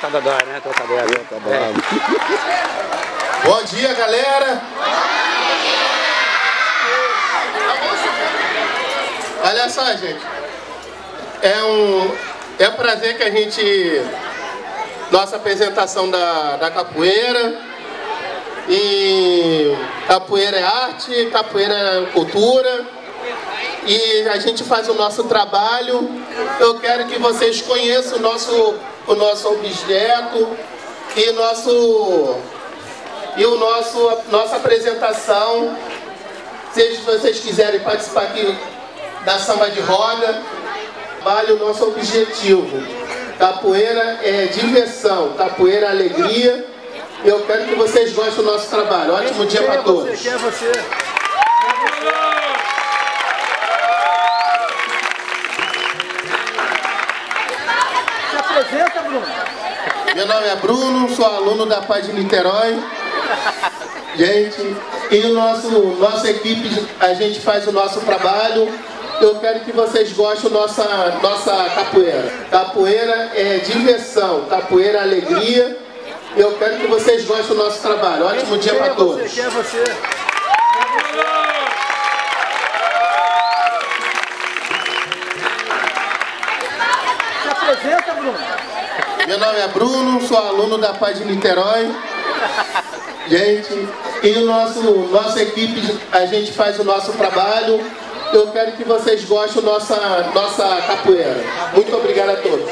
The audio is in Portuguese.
Tá dodói, né? Tô cabelo. Tá bravo. Bom dia, galera. Olha só, gente. É um, é um prazer que a gente... Nossa apresentação da, da capoeira. E capoeira é arte, capoeira é cultura. E a gente faz o nosso trabalho. Eu quero que vocês conheçam o nosso, o nosso objeto e nosso e o nosso nossa apresentação. Se vocês quiserem participar aqui da samba de roda, vale o nosso objetivo. Capoeira é diversão, capoeira é alegria. Eu quero que vocês gostem do nosso trabalho. Ótimo dia para todos. Quem é você? Apresenta, Bruno. Meu nome é Bruno, sou aluno da Paz de Niterói. Gente, e o nosso, nossa equipe, a gente faz o nosso trabalho. Eu quero que vocês gostem da nossa, nossa capoeira. Capoeira é diversão, capoeira é alegria. Eu quero que vocês gostem do nosso trabalho. Ótimo dia para é todos. você? Quem é você? Apresenta, Bruno. Meu nome é Bruno, sou aluno da Paz de Niterói. Gente, e o nosso, nossa equipe, a gente faz o nosso trabalho. Eu quero que vocês gostem da nossa, nossa capoeira. Muito obrigado a todos.